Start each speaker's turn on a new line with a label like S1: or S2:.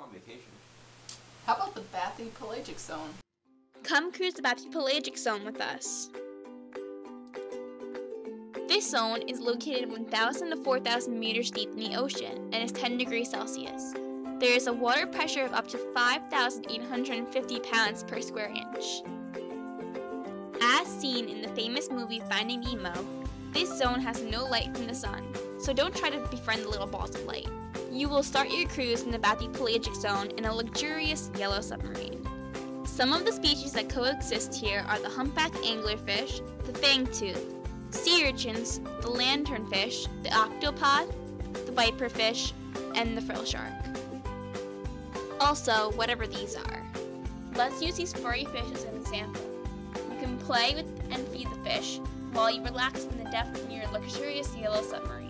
S1: go on vacation.
S2: How about the bathypelagic zone?
S3: Come cruise the Bathypelagic Zone with us. This zone is located 1,000 to 4,000 meters deep in the ocean and is 10 degrees Celsius. There is a water pressure of up to 5,850 pounds per square inch. As seen in the famous movie Finding Nemo, this zone has no light from the sun, so don't try to befriend the little balls of light. You will start your cruise in the Bathypelagic Zone in a luxurious yellow submarine. Some of the species that coexist here are the humpback anglerfish, the fangtooth, sea urchins, the lanternfish, the octopod, the viperfish, and the frill shark. Also, whatever these are. Let's use these furry fish as an example. You can play with and feed the fish while you relax in the depths of your luxurious yellow submarine.